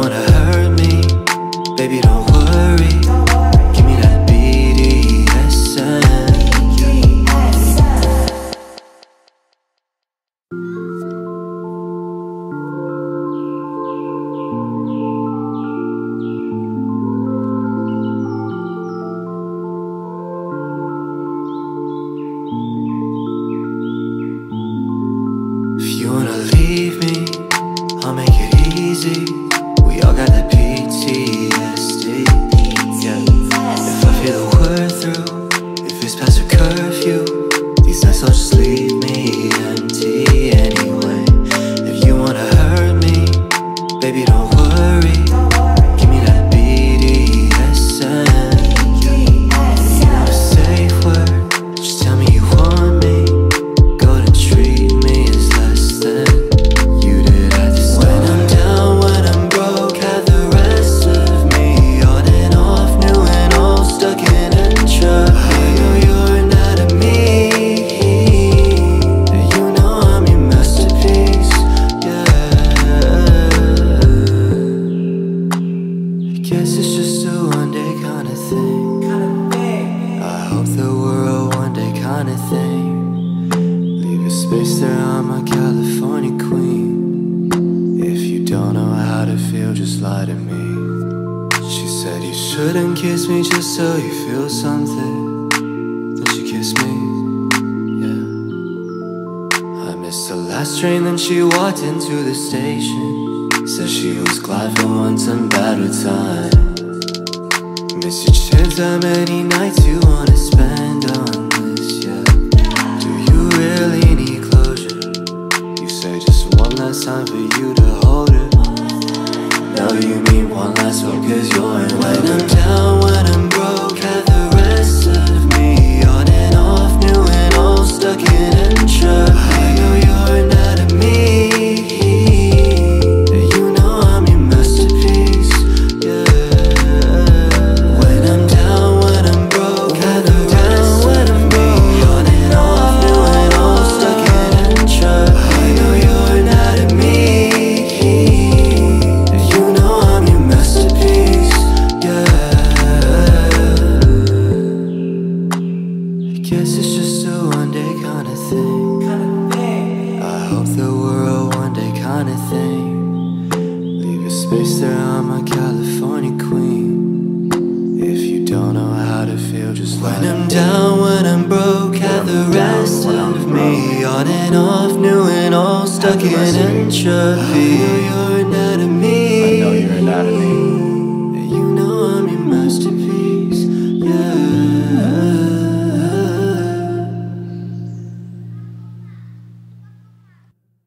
wanna hurt me, baby, don't 高大的脾气。Leave a space there, I'm a California queen. If you don't know how to feel, just lie to me. She said you shouldn't kiss me just so you feel something. Then she kissed me, yeah. I missed the last train, then she walked into the station. Said she was glad for once and bad with time. Miss your chance, how many nights time for you to hold it. No, you mean one last one cause you're in When I'm guess it's just a one day kind of thing. I hope that we're a one day kind of thing. Leave a space there, I'm a California queen. If you don't know how to feel, just when I'm down, when I'm broke, have the rest of me on and off, new and old, stuck in entropy. Your